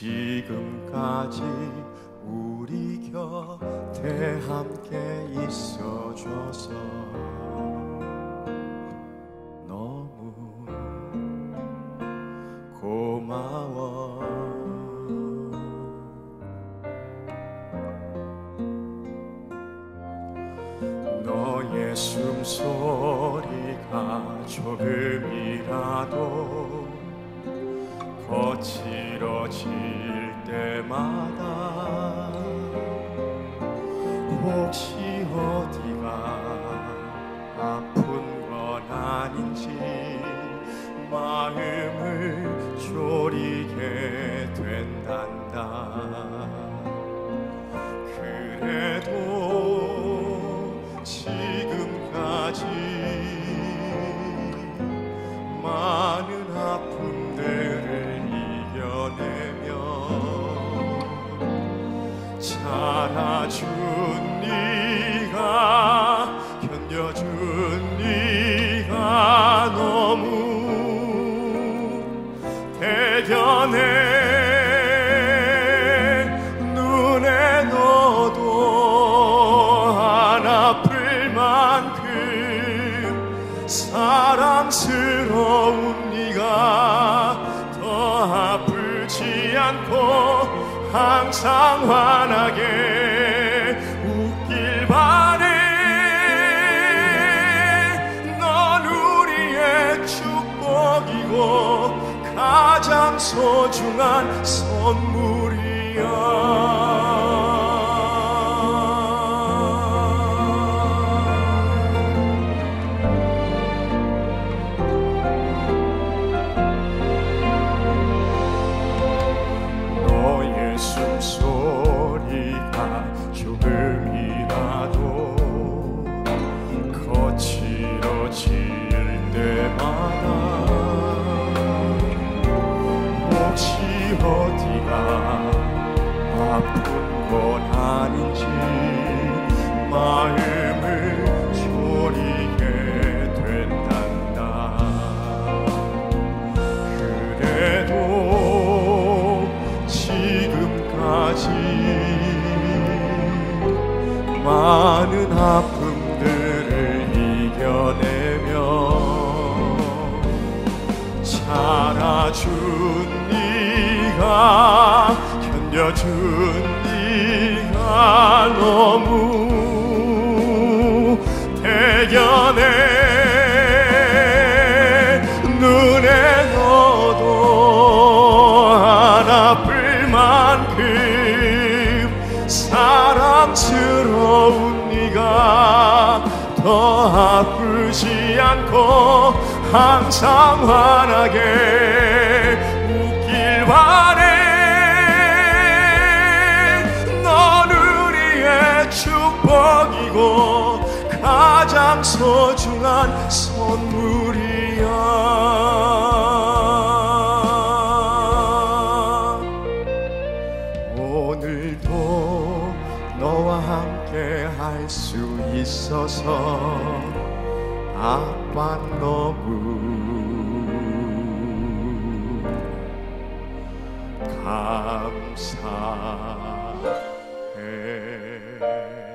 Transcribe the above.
지금까지 곁에 함께 있어줘서 너무 고마워. 너의 숨소리가 조금이라도 거칠어질 때마다 혹시 어디가 아픈 건 아닌지 마음을 졸이게 된단다. 그래도 지금까지 많은 아픔들을 이겨내며 자라준 네가 견뎌준 네가 너무 대견해. 눈에 넣어도 안 아플 만큼 사랑스러운 네가 더 아프지 않고 항상 환하게 소중한 선물이야 아닌지 마음을 졸이게 된단다. 그래도 지금까지 많은 아픔들을 이겨내며 자라준 네가 견뎌준 네가 너무 대견해. 눈에 넣어도 안 아플 만큼 사랑스러운 네가 더 아프지 않고 항상 환하게 웃길 바래 소중한 선물이야. 오늘도 너와 함께 할 수 있어서 아빠 너무 감사해